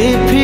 repeat